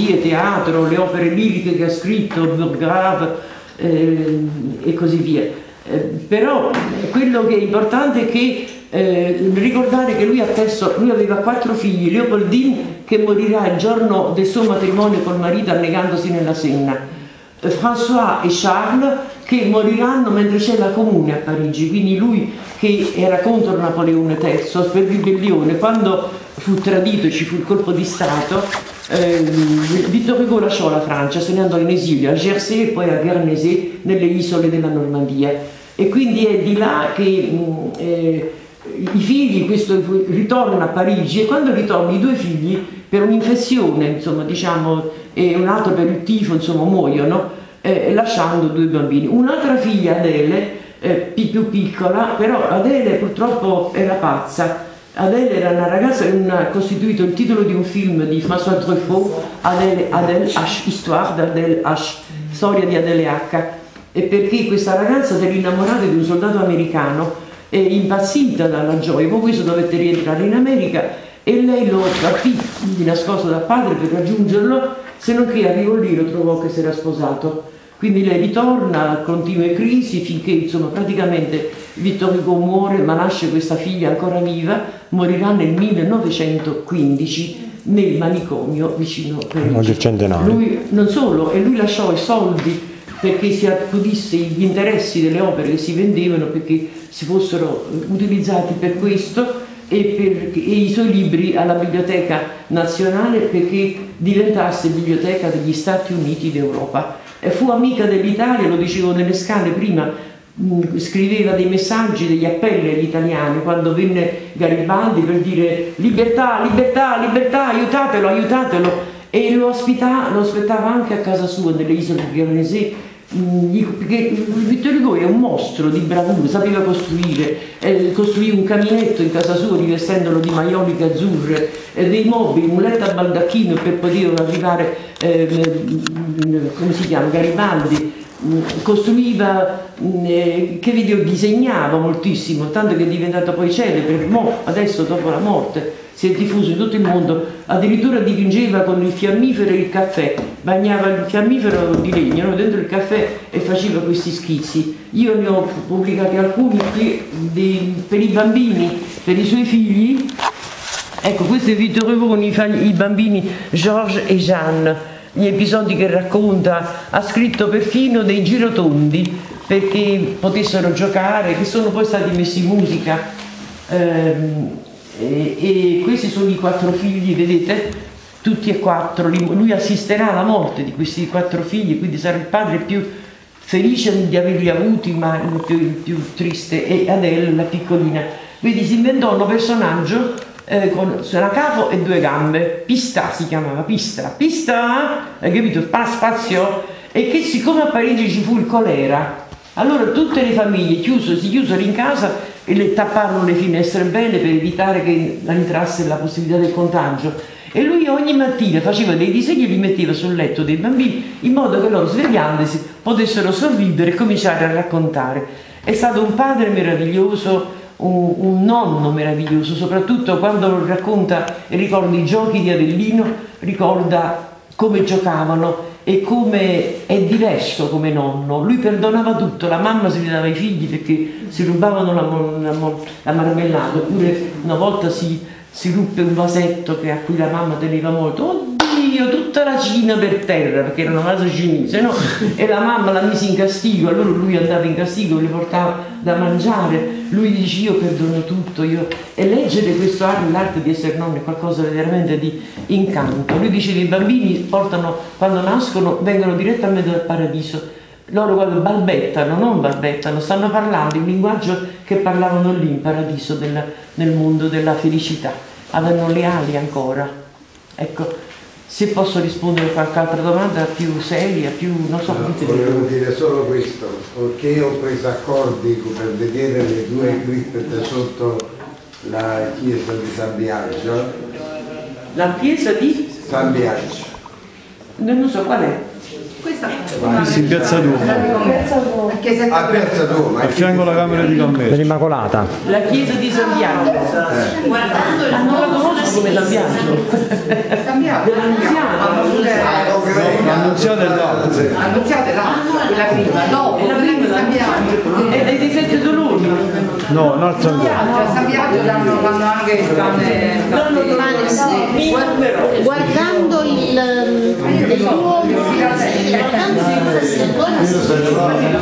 poesie, teatro, le opere liriche che ha scritto, Burgrave eh, e così via. Eh, però quello che è importante è che eh, ricordare che lui, ha perso, lui aveva quattro figli, Leopoldine che morirà il giorno del suo matrimonio col marito annegandosi nella Senna, eh, François e Charles che moriranno mentre c'è la comune a Parigi, quindi lui che era contro Napoleone III per ribellione, quando fu tradito e ci fu il colpo di Stato, eh, Vittor Hugo lasciò la Francia, se ne andò in esilio a Jersey e poi a Guernesey nelle isole della Normandia. E quindi è di là che mh, eh, i figli questo, ritornano a Parigi e quando ritornano i due figli per un'infezione insomma diciamo e un altro per il tifo insomma muoiono eh, lasciando due bambini. Un'altra figlia Adele eh, più piccola però Adele purtroppo era pazza Adele era una ragazza che ha costituito il titolo di un film di François Truffaut Adele, Adele H, Histoire d'Adele H storia di Adele H e perché questa ragazza si era innamorata di un soldato americano è impazzita dalla gioia, poi questo dovette rientrare in America e lei lo rapì di nascosto dal padre per raggiungerlo, se non che arrivò lì lo trovò che si era sposato. Quindi lei ritorna, continue crisi finché insomma praticamente Vittor Hugo muore ma nasce questa figlia ancora viva, morirà nel 1915 nel manicomio vicino a Parigi. Lui non solo, e lui lasciò i soldi perché si accudisse gli interessi delle opere che si vendevano perché si fossero utilizzati per questo e, per, e i suoi libri alla Biblioteca Nazionale perché diventasse Biblioteca degli Stati Uniti d'Europa. Fu amica dell'Italia, lo dicevo nelle scale prima, scriveva dei messaggi, degli appelli agli italiani quando venne Garibaldi per dire libertà, libertà, libertà, aiutatelo, aiutatelo e lo, ospita, lo aspettava anche a casa sua nelle isole perché Vittorio Hugo è un mostro di bravura, sapeva costruire, eh, costruì un caminetto in casa sua rivestendolo di maioliche azzurre, eh, dei mobili, un letto a baldacchino per poter arrivare, eh, come si chiama, Garibaldi, costruiva, eh, che video disegnava moltissimo, tanto che è diventato poi celebre, adesso dopo la morte si è diffuso in tutto il mondo, addirittura dipingeva con il fiammifero il caffè, bagnava il fiammifero di legno no? dentro il caffè e faceva questi schizzi. Io ne ho pubblicati alcuni per i bambini, per i suoi figli. Ecco, questo è Vittorio Hugo con i, bambini Georges e Jeanne, gli episodi che racconta, ha scritto perfino dei girotondi perché potessero giocare, che sono poi stati messi in musica. Ehm, e, questi sono i quattro figli, vedete? Tutti e quattro, lui assisterà alla morte di questi quattro figli, quindi sarà il padre più felice di averli avuti, ma il più, il più triste, e Adele, la piccolina. Vedi, si inventò un personaggio eh, con una capo e due gambe, Pista si chiamava, Pista, Pista, hai capito? Spazio, e che siccome a Parigi ci fu il colera, allora tutte le famiglie chiuso, si chiusero in casa e le tapparono le finestre bene per evitare che entrasse la possibilità del contagio. E lui ogni mattina faceva dei disegni e li metteva sul letto dei bambini in modo che loro svegliandosi potessero sorridere e cominciare a raccontare. È stato un padre meraviglioso, un, un nonno meraviglioso, soprattutto quando racconta e ricorda i giochi di Adellino, ricorda come giocavano e come è diverso come nonno. Lui perdonava tutto, la mamma si ridava i figli perché si rubavano la, la, la marmellata, oppure una volta si, si ruppe un vasetto che, a cui la mamma teneva molto. Oddio, tutta la cina per terra, perché era una casa cinese, no? E la mamma la mise in castigo, allora lui andava in castigo, le portava da mangiare. Lui dice io perdono tutto, io... e leggere questo l'arte di essere nonno è qualcosa veramente di incanto. Lui dice che i bambini portano, quando nascono, vengono direttamente dal paradiso loro quando balbettano, non balbettano, stanno parlando il linguaggio che parlavano lì in paradiso, della, nel mondo della felicità. Avevano le ali ancora. Ecco, se posso rispondere a qualche altra domanda più seria, più non so no, Volevo dire solo questo, perché ho preso accordi per vedere le due cripte sotto la chiesa di San Biagio. La chiesa di? San Biagio. Non so qual è. Questa in piazza Duomo. A piazza Duomo. A fianco alla camera di commercio. Dell'Immacolata. La chiesa di San Biagio. Guardando il Ah, non la conosco come San Biagio. San Biagio. Dell'Annunziata. Annunziata è l'altra. Annunziate l'altra, quella prima, dopo, E la prima San Biagio. è, è dei sette No, un'altra ancora. A San Biagio danno, fanno anche il pane. Pane, sì. Guard- guardando il, il tuo, guardando il